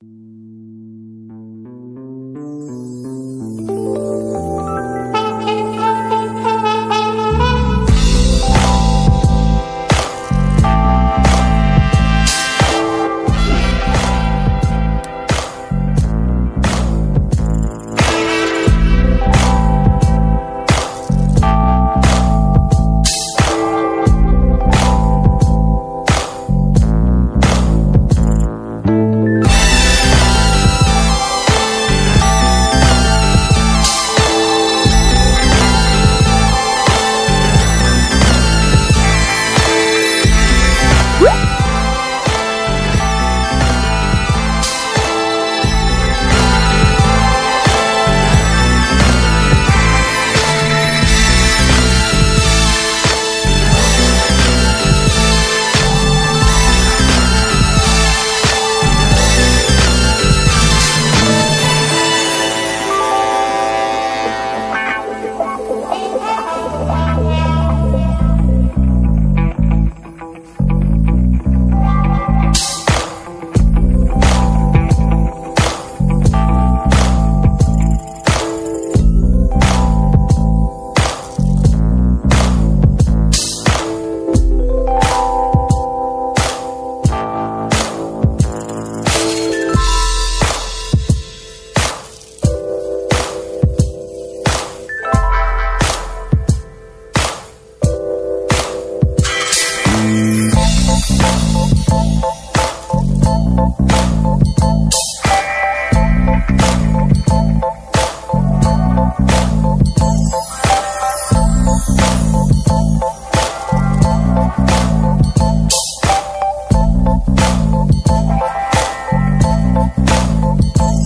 Thank you.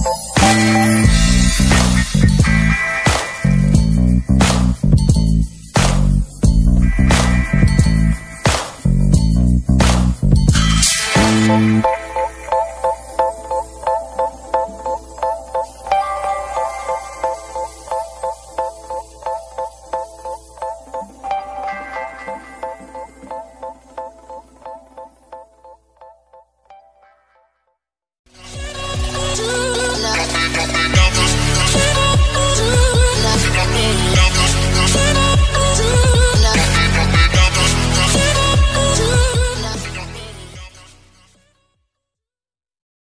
Thank